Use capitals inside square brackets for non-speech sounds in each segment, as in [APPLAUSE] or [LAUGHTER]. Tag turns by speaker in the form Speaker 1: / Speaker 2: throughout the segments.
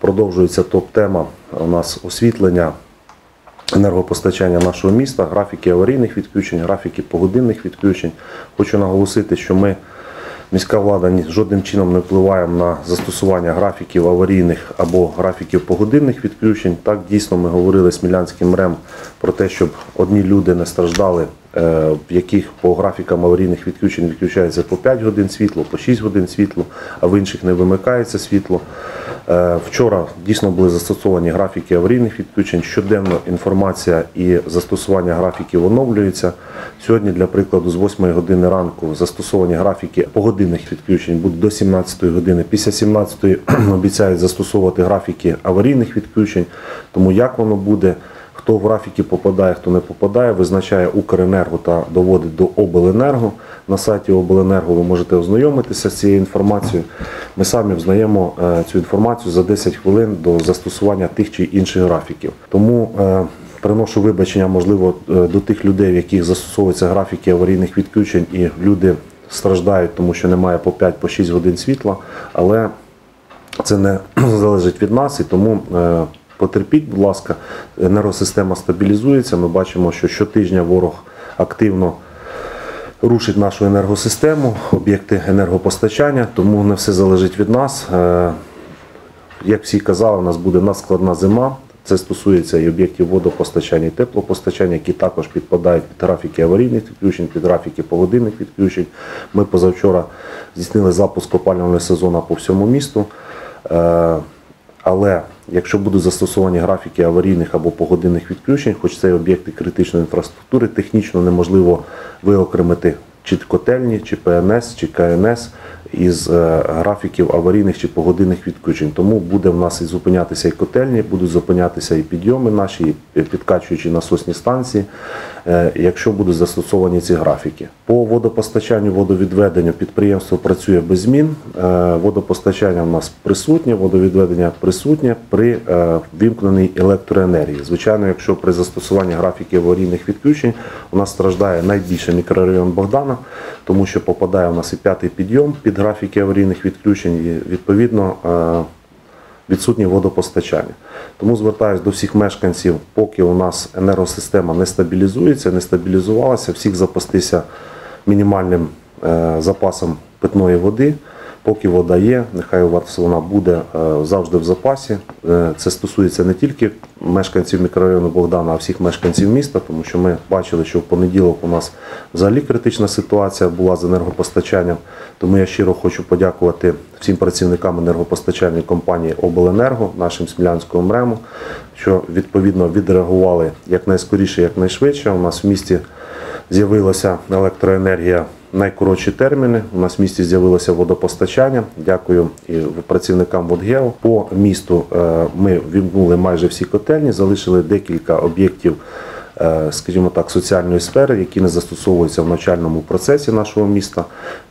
Speaker 1: Продовжується топ-тема у нас освітлення енергопостачання нашого міста, графіки аварійних відключень, графіки погодинних відключень. Хочу наголосити, що ми, міська влада, жодним чином не впливаємо на застосування графіків аварійних або графіків погодинних відключень. Так, дійсно, ми говорили з Смілянським РЕМ про те, щоб одні люди не страждали, в яких по графікам аварійних відключень відключається по 5 годин світло, по 6 годин світло, а в інших не вимикається світло. Е, Вчора дійсно були застосовані графіки аварійних відключень. Щоденно інформація і застосування графіків оновлюється. Сьогодні, для прикладу, з 8 години ранку застосовані графіки погодинних відключень будуть до 17 години. Після 17 [CLEARS THROAT] обіцяють застосовувати графіки аварійних відключень. Тому як воно буде, хто в графіки попадає, хто не попадає, визначає Укренерго та доводить до обленерго. На сайті обленерго ви можете ознайомитися з цією інформацією. Ми самі взнаємо е, цю інформацію за 10 хвилин до застосування тих чи інших графіків. Тому е, приношу вибачення, можливо, е, до тих людей, в яких застосовуються графіки аварійних відключень, і люди страждають, тому що немає по 5-6 годин світла. Але це не [CLEARS THROAT] залежить від нас, і тому потерпіть, будь ласка, енергосистема стабілізується. Ми бачимо, що щотижня ворог активно рушить нашу енергосистему, об'єкти енергопостачання, тому не все залежить від нас. Е, Як всі казали, у нас буде надскладна зима. Це стосується і об'єктів водопостачання і теплопостачання, які також підпадають під графіки аварійних відключень, під графіки погодинних відключень. Ми позавчора здійснили запуск опалювального сезону по всьому місту. Але якщо будуть застосовані графіки аварійних або погодинних відключень, хоч це об'єкти критичної інфраструктури, технічно неможливо виокремити чи котельні, чи ПНС, чи КНС із е, графіків аварійних чи погодинних відключень. Тому буде в нас і зупинятися і котельні, будуть зупинятися і підйоми наші, і підкачуючі насосні станції, е, якщо будуть застосовані ці графіки. По водопостачанню, водовідведенню підприємство працює без змін. Е, Водопостачання в нас присутнє, водовідведення присутнє при вімкненій електроенергії. Звичайно, якщо при застосуванні графіків аварійних відключень у нас страждає найбільше мікрорайон Богдана, тому що попадає у нас і п'ятий підйом під графіки аварійних відключень, і відповідно е, відсутнє водопостачання. Тому звертаюся до всіх мешканців, поки у нас енергосистема не стабілізується, не стабілізувалася, всіх запастися мінімальним е, запасом питної води. Поки вода є, нехай у вас вона буде е, завжди в запасі. Е, Це стосується не тільки мешканців мікрорайону Богдана, а всіх мешканців міста, тому що ми бачили, що в понеділок у нас взагалі критична ситуація була з енергопостачанням. Тому я щиро хочу подякувати всім працівникам енергопостачальної компанії Обленерго, нашим смілянському МРЕМу, що відповідно відреагували якнайскоріше, якнайшвидше. У нас в місті з'явилася електроенергія найкоротші терміни. У нас в місті з'явилося водопостачання. Дякую і працівникам Водгео. По місту е, ми вімкнули майже всі котельні, залишили декілька об'єктів. Е, Скажімо так, соціальної сфери, які не застосовуються в навчальному процесі нашого міста.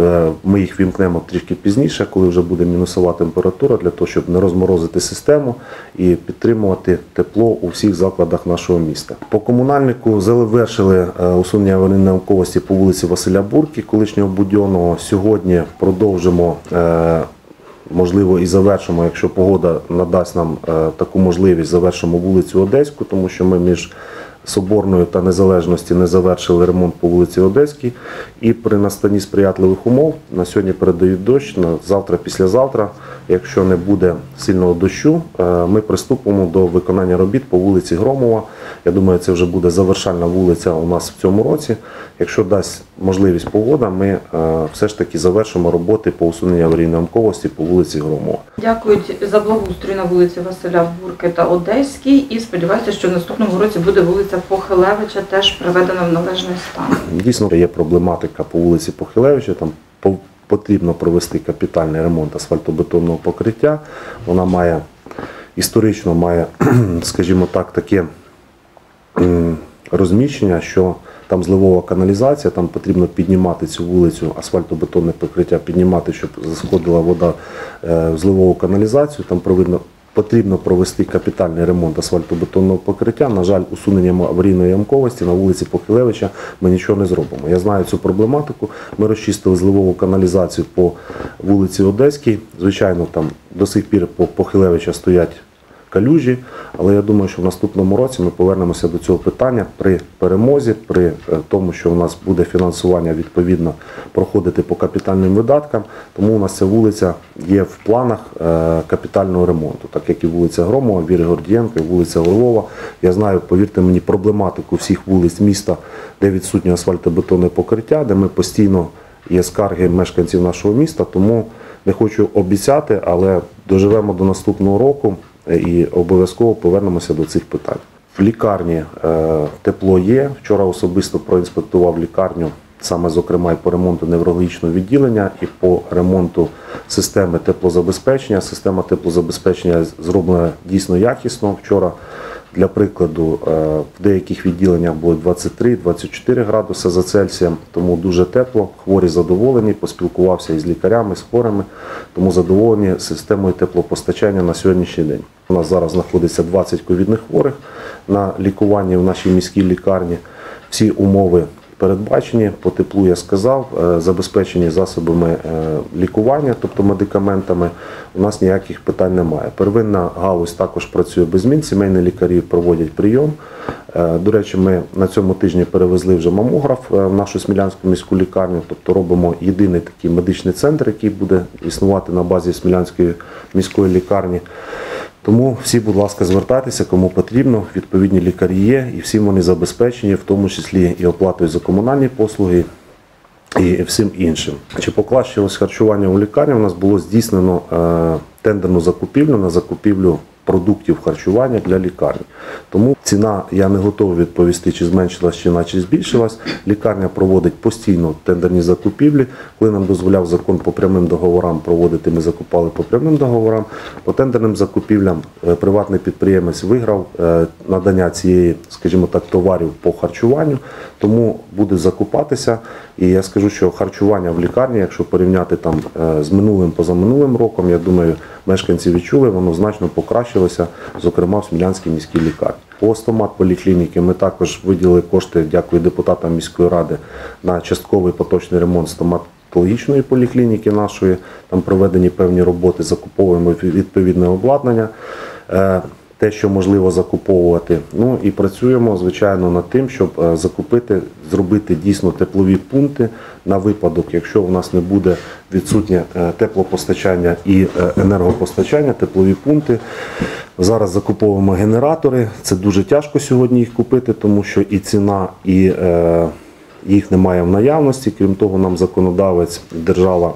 Speaker 1: Е, Ми їх вімкнемо трішки пізніше, коли вже буде мінусова температура, для того, щоб не розморозити систему і підтримувати тепло у всіх закладах нашого міста. По комунальнику завершили е, усунення науковості по вулиці Василя Бурки, колишнього Будьонного. Сьогодні продовжимо. Можливо, і завершимо, якщо погода надасть нам таку можливість, завершимо вулицю Одеську, тому що ми між Соборною та Незалежності не завершили ремонт по вулиці Одеській. І при настанні сприятливих умов на сьогодні передають дощ, на завтра, післязавтра. Якщо не буде сильного дощу, е, ми приступимо до виконання робіт по вулиці Громова. Я думаю, це вже буде завершальна вулиця у нас в цьому році. Якщо дасть можливість погода, ми е, все ж таки завершимо роботи по усуненню аварійної ямковості по вулиці Громова.
Speaker 2: Дякують за благоустрій на вулиці Василя Бурки та Одеській і сподіваюся, що в наступному році буде вулиця Похилевича теж приведена в належний стан.
Speaker 1: Дійсно, є проблематика по вулиці Похилевича. Там по- потрібно провести капітальний ремонт асфальтобетонного покриття. Вона має історично має, [CLEARS THROAT] скажімо так, таке розміщення, що там зливова каналізація, там потрібно піднімати цю вулицю, асфальтобетонне покриття, піднімати, щоб сходила вода е, в зливову каналізацію. Там проведено, Потрібно провести капітальний ремонт асфальтобетонного покриття. На жаль, усуненням аварійної ямковості на вулиці Похилевича ми нічого не зробимо. Я знаю цю проблематику. Ми розчистили зливову каналізацію по вулиці Одеській. Звичайно, там до сих пір по Похилевича стоять калюжі, але я думаю, що в наступному році ми повернемося до цього питання при перемозі, при е, тому, що у нас буде фінансування відповідно проходити по капітальним видаткам. Тому у нас ця вулиця є в планах е, капітального ремонту, так як і вулиця Громова, Віри Гордієнко, і вулиця Орлова. Я знаю, повірте мені, проблематику всіх вулиць міста, де відсутнє асфальтобетонне покриття, де ми постійно є скарги мешканців нашого міста, тому не хочу обіцяти, але доживемо до наступного року і обов'язково повернемося до цих питань. В лікарні е, тепло є. Вчора особисто проінспектував лікарню, саме зокрема і по ремонту неврологічного відділення і по ремонту системи теплозабезпечення. Система теплозабезпечення зроблена дійсно якісно. Вчора для прикладу, е, в деяких відділеннях було 23-24 градуси за Цельсієм, тому дуже тепло. Хворі задоволені, поспілкувався із лікарями, з хворими, тому задоволені системою теплопостачання на сьогоднішній день. У нас зараз знаходиться 20 ковідних хворих на лікуванні в нашій міській лікарні. Всі умови передбачені, по теплу я сказав, е, забезпечені засобами е, лікування, тобто медикаментами. У нас ніяких питань немає. Первинна галузь також працює без змін, сімейні лікарі проводять прийом. Е, До речі, ми на цьому тижні перевезли вже мамограф в нашу Смілянську міську лікарню, тобто робимо єдиний такий медичний центр, який буде існувати на базі Смілянської міської лікарні. Тому всі, будь ласка, звертайтеся, кому потрібно. Відповідні лікарі є, і всім вони забезпечені, в тому числі і оплатою за комунальні послуги, і всім іншим. Чи покращилось харчування у лікарні? У нас було здійснено е, тендерну закупівлю на закупівлю продуктів харчування для лікарні. Тому ціна я не готовий відповісти, чи зменшилась, чи наче збільшилась. Лікарня проводить постійно тендерні закупівлі. Коли нам дозволяв закон по прямим договорам проводити, ми закупали по прямим договорам. По тендерним закупівлям е, приватний підприємець виграв е, надання цієї, скажімо так, товарів по харчуванню, тому буде закупатися. І я скажу, що харчування в лікарні, якщо порівняти там е, з минулим позаминулим роком, я думаю, мешканці відчули, воно значно покращилося, зокрема в Смілянській міській лікарні. По стомат поліклініки ми також виділили кошти, дякую депутатам міської ради, на частковий поточний ремонт стоматологічної поліклініки нашої. Там проведені певні роботи, закуповуємо відповідне обладнання. Те, що можливо закуповувати. Ну і працюємо, звичайно, над тим, щоб е, закупити, зробити дійсно теплові пункти на випадок, якщо в нас не буде відсутнє е, теплопостачання і е, енергопостачання, теплові пункти. Зараз закуповуємо генератори. Це дуже тяжко сьогодні їх купити, тому що і ціна, і е, їх немає в наявності. Крім того, нам законодавець держава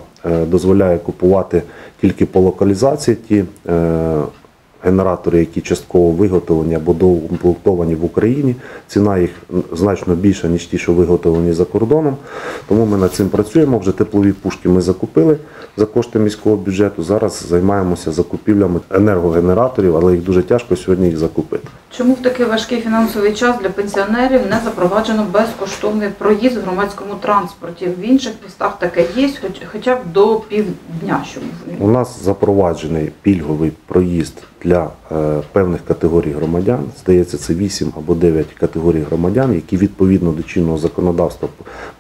Speaker 1: дозволяє купувати тільки по локалізації ті е, генератори, які частково виготовлені або доукомплектовані в Україні. Ціна їх значно більша, ніж ті, що виготовлені за кордоном. Тому ми над цим працюємо. Вже теплові пушки ми закупили за кошти міського бюджету. Зараз займаємося закупівлями енергогенераторів, але їх дуже тяжко сьогодні їх закупити.
Speaker 2: Чому в такий важкий фінансовий час для пенсіонерів не запроваджено безкоштовний проїзд в громадському транспорті? В інших містах таке є, хоч, хоча б до півдня. Щоб
Speaker 1: У нас запроваджений пільговий проїзд для е, певних категорій громадян. Здається, це 8 або 9 категорій громадян, які відповідно до чинного законодавства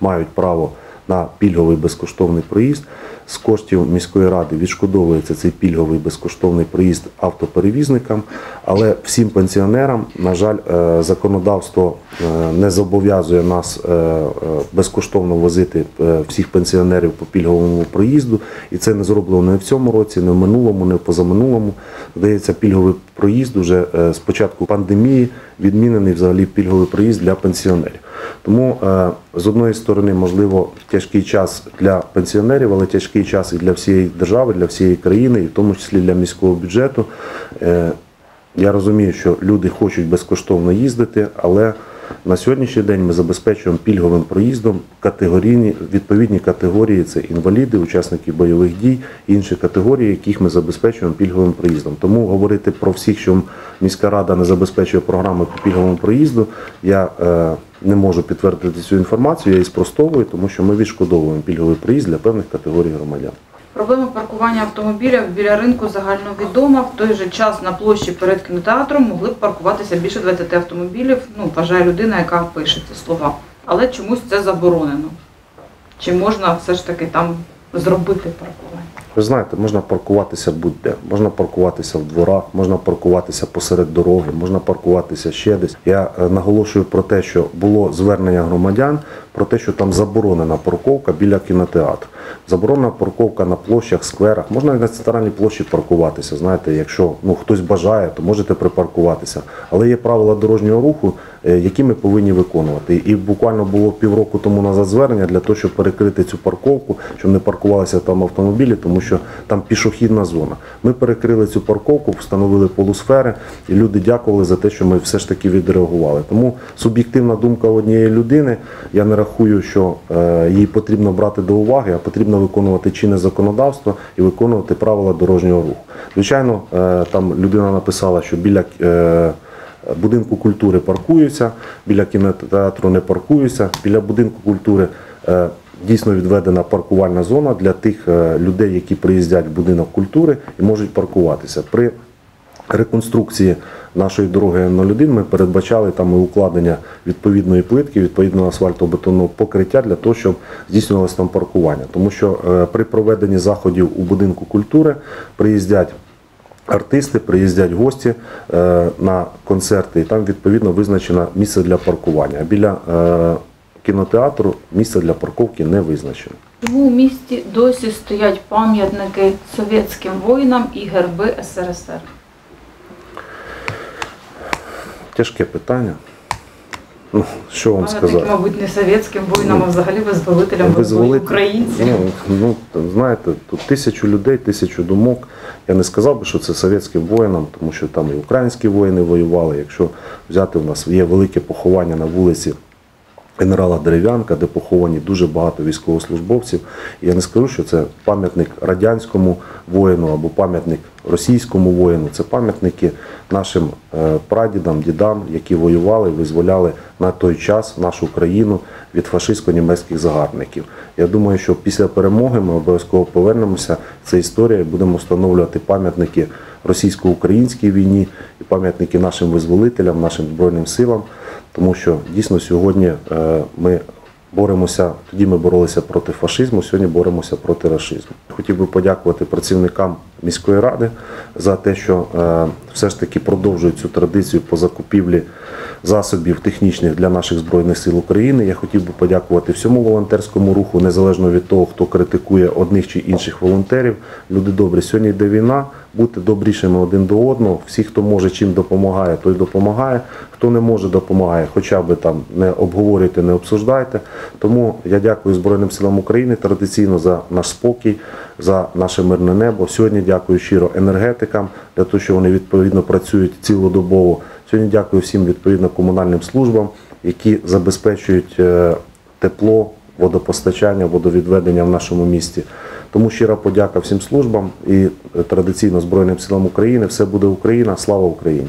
Speaker 1: мають право на пільговий безкоштовний проїзд. З коштів міської ради відшкодовується цей пільговий безкоштовний проїзд автоперевізникам, але всім пенсіонерам, на жаль, е, законодавство е, не зобов'язує нас е, безкоштовно возити всіх пенсіонерів по пільговому проїзду, і це не зроблено не в цьому році, не в минулому, не в позаминулому. Здається, пільговий проїзд уже з початку пандемії відмінений взагалі пільговий проїзд для пенсіонерів. Тому е, з одної сторони, можливо, тяжкий час для пенсіонерів, але тяжкий час і для всієї держави, для всієї країни, і в тому числі для міського бюджету. Е, Я розумію, що люди хочуть безкоштовно їздити, але на сьогоднішній день ми забезпечуємо пільговим проїздом категорійні відповідні категорії це інваліди, учасники бойових дій, інші категорії, яких ми забезпечуємо пільговим проїздом. Тому говорити про всіх, що міська рада не забезпечує програми по пільговому проїзду, я е, не можу підтвердити цю інформацію, я її спростовую, тому що ми відшкодовуємо пільговий проїзд для певних категорій громадян.
Speaker 2: Проблема паркування автомобілів біля ринку загальновідома. В той же час на площі перед кінотеатром могли б паркуватися більше 20 автомобілів. Ну, вважає людина, яка пише ці слова. Але чомусь це заборонено. Чи можна все ж таки там зробити паркування?
Speaker 1: Ви знаєте, можна паркуватися будь-де. Можна паркуватися в дворах, можна паркуватися посеред дороги, можна паркуватися ще десь. Я е, наголошую про те, що було звернення громадян про те, що там заборонена парковка біля кінотеатру. Заборонена парковка на площах, скверах. Можна і на центральній площі паркуватися. Знаєте, якщо ну хтось бажає, то можете припаркуватися. Але є правила дорожнього руху, е, які ми повинні виконувати. І буквально було півроку тому назад звернення для того, щоб перекрити цю парковку, щоб не паркувалися там автомобілі, тому що там пішохідна зона. Ми перекрили цю парковку, встановили полусфери, і люди дякували за те, що ми все ж таки відреагували. Тому суб'єктивна думка однієї людини. Я не рахую, що е, її потрібно брати до уваги, а потрібно виконувати чинне законодавство і виконувати правила дорожнього руху. Звичайно, е, там людина написала, що біля е, будинку культури паркуються, біля кінотеатру не паркуються, біля будинку культури. е, Дійсно відведена паркувальна зона для тих людей, які приїздять в будинок культури і можуть паркуватися. При реконструкції нашої дороги Н01 ми передбачали там і укладення відповідної плитки, відповідного асфальтобетонного покриття для того, щоб здійснювалося там паркування. Тому що е, при проведенні заходів у будинку культури приїздять артисти, приїздять гості е, на концерти, і там відповідно визначено місце для паркування. Біля е, кінотеатру місце для парковки не визначено.
Speaker 2: Чому у місті досі стоять пам'ятники совєтським воїнам і герби СРСР?
Speaker 1: Тяжке питання. Ну, що вам
Speaker 2: Пам'ятники,
Speaker 1: сказати?
Speaker 2: мабуть, не совєтським воїнам, а взагалі визволителям
Speaker 1: Визволити-
Speaker 2: українців.
Speaker 1: Ну, ну, знаєте, тут тисячу людей, тисячу думок. Я не сказав би, що це совєтським воїнам, тому що там і українські воїни воювали. Якщо взяти, у нас є велике поховання на вулиці генерала Дерев'янка, де поховані дуже багато військовослужбовців. І я не скажу, що це пам'ятник радянському воїну або пам'ятник російському воїну. Це пам'ятники нашим е, прадідам, дідам, які воювали, визволяли на той час нашу країну від фашистсько-німецьких загарбників. Я думаю, що після перемоги ми обов'язково повернемося. Це історія і будемо встановлювати пам'ятники російсько-українській війні і пам'ятники нашим визволителям, нашим збройним силам. Тому що дійсно сьогодні е, ми боремося, тоді ми боролися проти фашизму, сьогодні боремося проти рашизму. Хотів би подякувати працівникам міської ради за те, що е, все ж таки продовжують цю традицію по закупівлі засобів технічних для наших збройних сил України. Я хотів би подякувати всьому волонтерському руху, незалежно від того, хто критикує одних чи інших волонтерів. Люди добрі, сьогодні йде війна. Будьте добрішими один до одного. Всі, хто може чим допомагає, той допомагає. Хто не може, допомагає, хоча б там не обговорюйте, не обсуждайте. Тому я дякую Збройним силам України традиційно за наш спокій, за наше мирне небо. Сьогодні дякую щиро енергетикам для того, що вони відповідно працюють цілодобово. Сьогодні дякую всім відповідно комунальним службам, які забезпечують е, тепло, водопостачання, водовідведення в нашому місті. Тому щира подяка всім службам і е, традиційно Збройним силам України. Все буде Україна. Слава Україні!